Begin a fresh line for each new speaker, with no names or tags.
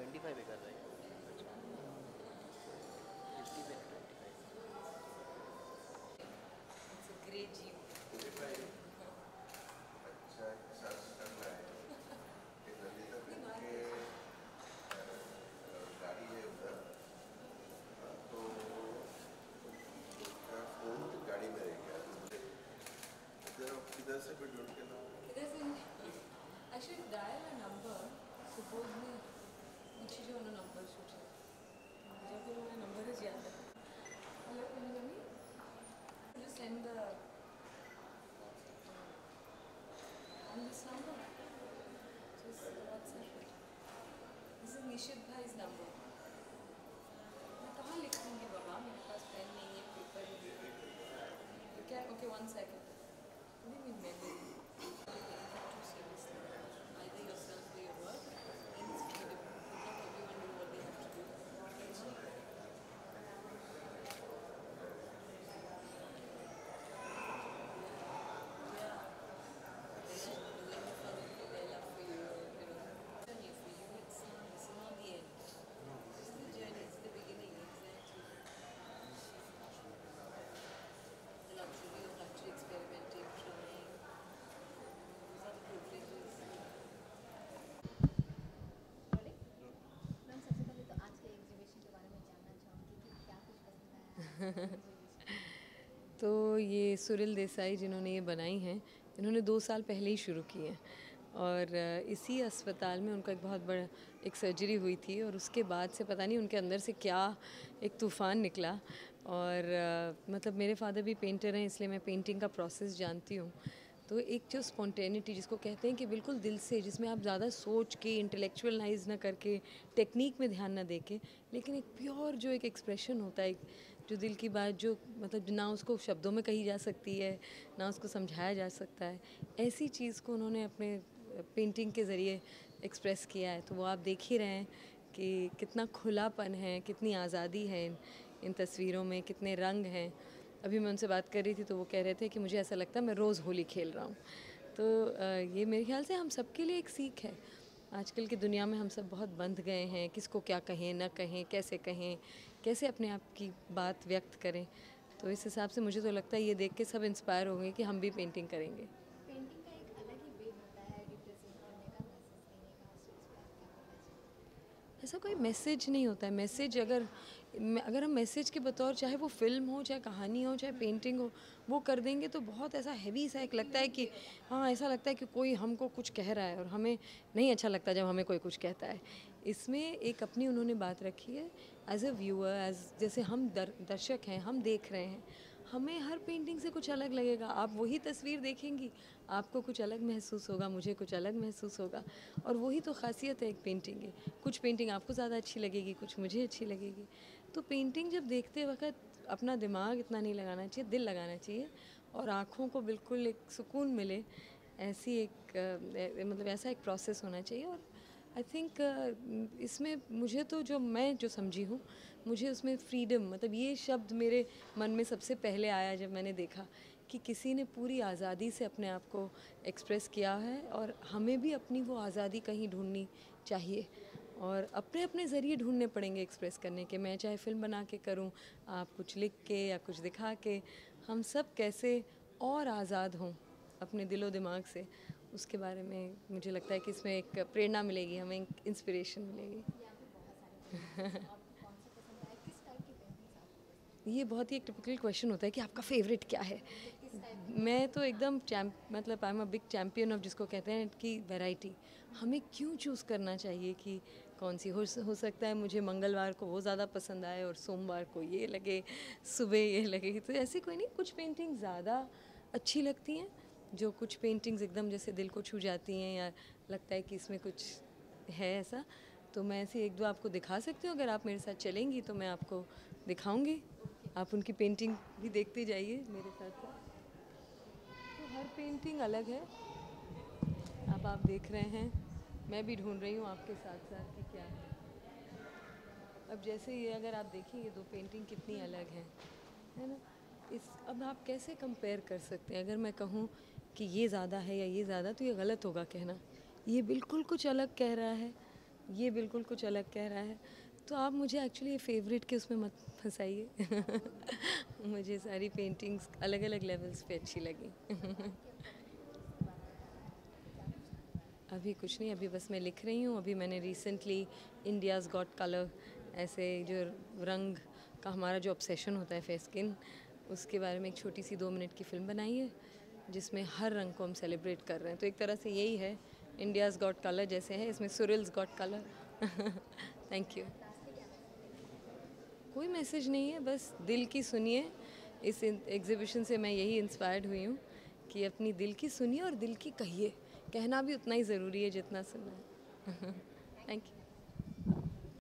Twenty five एकड़ कर रहे हैं अच्छा फिफ्टी पे twenty five
It's a great jeep.
अच्छा साथ चल रहा है कि ललिता फ़िल्म के अ, गाड़ी है उधर अ, तो उसका फ़ोन गाड़ी में रह गया तो मुझे इधर किधर से भी ढूंढ के लाऊं
It is in. I should dial a number. Suppose me. पीछे जो ना नंबर शूट है मुझे फिर वो नंबर ही याद है hello can you hear me? Just send the on this number. Just WhatsApp it. This is Nishit भाई नंबर मैं कहाँ लिख दूँगी बाबा? मेरे पास पेन नहीं है पेपर नहीं है ओके वन सेकेंड नहीं you
तो
ये सुरिल देसाई जिन्होंने ये बनाई हैं, इन्होंने दो साल पहले ही शुरू की हैं। और इसी अस्पताल में उनका एक बहुत बड़ा, एक सर्जरी हुई थी और उसके बाद से पता नहीं उनके अंदर से क्या एक तूफ़ान निकला। और मतलब मेरे फादर भी पेंटर हैं, इसलिए मैं पेंटिंग का प्रोसेस जानती हूँ। तो एक जो स्पॉन्टेनिटी जिसको कहते हैं कि बिल्कुल दिल से, जिसमें आप ज़्यादा सोच के इंटेलेक्चुअलाइज ना करके टेक्निक में ध्यान ना दे के लेकिन एक प्योर जो एक एक्सप्रेशन होता है, एक जो दिल की बात जो मतलब ना उसको शब्दों में कही जा सकती है, ना उसको समझाया जा सकता है, ऐसी चीज़ को उन्होंने अपने पेंटिंग के ज़रिए एक्सप्रेस किया है। तो वो आप देख ही रहे हैं कि कितना खुलापन है, कितनी आज़ादी है इन इन तस्वीरों में, कितने रंग हैं। अभी मैं उनसे बात कर रही थी तो वो कह रहे थे कि मुझे ऐसा लगता है मैं रोज़ होली खेल रहा हूँ। तो ये मेरे ख्याल से हम सबके लिए एक सीख है। आजकल की दुनिया में हम सब बहुत बंध गए हैं, किसको क्या कहें, ना कहें, कैसे कहें, कैसे अपने आप की बात व्यक्त करें। तो इस हिसाब से मुझे तो लगता है ये देख के सब इंस्पायर होंगे कि हम भी पेंटिंग करेंगे
पेंटिंग का एक अलग ही वे होता है रिप्रेजेंट करने का मैसेज देने का उस चीज़ पर क्या बोलना चाहिए
ऐसा कोई मैसेज नहीं होता है। मैसेज अगर अगर हम मैसेज के बतौर चाहे वो फ़िल्म हो चाहे कहानी हो चाहे पेंटिंग हो वो कर देंगे तो बहुत ऐसा हैवी सा एक लगता है कि हाँ ऐसा लगता है कि कोई हमको कुछ कह रहा है और हमें नहीं अच्छा लगता जब हमें कोई कुछ कहता है। इसमें एक अपनी उन्होंने बात रखी है एज अ व्यूअर एज जैसे हम दर, दर्शक हैं हम देख रहे हैं हमें हर पेंटिंग से कुछ अलग लगेगा। आप वही तस्वीर देखेंगी, आपको कुछ अलग महसूस होगा, मुझे कुछ अलग महसूस होगा। और वही तो खासियत है एक पेंटिंग की। कुछ पेंटिंग आपको ज़्यादा अच्छी लगेगी, कुछ मुझे अच्छी लगेगी। तो पेंटिंग जब देखते वक्त अपना दिमाग इतना नहीं लगाना चाहिए, दिल लगाना चाहिए और आँखों को बिल्कुल एक सुकून मिले, ऐसी एक मतलब ऐसा एक प्रोसेस होना चाहिए और आई थिंक uh, इसमें मुझे तो जो मैं जो समझी हूँ मुझे उसमें फ्रीडम मतलब ये शब्द मेरे मन में सबसे पहले आया जब मैंने देखा कि किसी ने पूरी आज़ादी से अपने आप को एक्सप्रेस किया है और हमें भी अपनी वो आज़ादी कहीं ढूंढनी चाहिए और अपने अपने ज़रिए ढूँढने पड़ेंगे एक्सप्रेस करने के। मैं चाहे फ़िल्म बना के करूँ आप कुछ लिख के या कुछ दिखा के हम सब कैसे और आज़ाद हों। अपने दिलो दिमाग से, उसके बारे में मुझे लगता है कि इसमें एक प्रेरणा मिलेगी, हमें एक इंस्पिरेशन मिलेगी। ये बहुत ही एक टिपिकल क्वेश्चन होता है कि आपका फेवरेट क्या है? मैं तो एकदम चैम्प मतलब I am a big champion of जिसको कहते हैं कि वैरायटी हमें क्यों चूज़ करना चाहिए कि कौन सी? हो हो सकता है मुझे मंगलवार को वो ज़्यादा पसंद आए और सोमवार को ये लगे, सुबह ये लगे। तो ऐसी कोई नहीं, कुछ पेंटिंग ज़्यादा अच्छी लगती हैं। जो कुछ पेंटिंग्स एकदम जैसे दिल को छू जाती हैं या लगता है कि इसमें कुछ है ऐसा तो मैं ऐसे एक दो आपको दिखा सकती हूँ। अगर आप मेरे साथ चलेंगी तो मैं आपको दिखाऊँगी। आप उनकी पेंटिंग भी देखते जाइए मेरे साथ। साथ तो हर पेंटिंग अलग है। अब आप देख रहे हैं, मैं भी ढूंढ रही हूँ आपके साथ साथ कि क्या है। अब जैसे ये अगर आप देखें ये दो पेंटिंग कितनी अलग है है ना? इस, अब आप कैसे कंपेयर कर सकते हैं? अगर मैं कहूँ कि ये ज़्यादा है या ये ज़्यादा तो ये गलत होगा कहना। ये बिल्कुल कुछ अलग कह रहा है। ये बिल्कुल कुछ अलग कह रहा है। तो आप मुझे एक्चुअली ये फेवरेट के उसमें मत फंसाइए। मुझे सारी पेंटिंग्स अलग अलग लेवल्स पे अच्छी लगी। अभी कुछ नहीं, अभी बस मैं लिख रही हूँ। अभी मैंने रिसेंटली इंडियाज़ गॉट कलर ऐसे जो रंग का हमारा जो ऑब्सेशन होता है फेस स्किन उसके बारे में एक छोटी सी दो मिनट की फ़िल्म बनाई है, जिसमें हर रंग को हम सेलिब्रेट कर रहे हैं। तो एक तरह से यही है इंडियाज़ गॉट कलर जैसे है, इसमें सुरिल्स गॉट कलर थैंक यू कोई मैसेज नहीं है, बस दिल की सुनिए। इस एग्जीबिशन से मैं यही इंस्पायर्ड हुई हूँ कि अपनी दिल की सुनिए और दिल की कहिए। कहना भी उतना ही ज़रूरी है जितना सुनना है। Thank you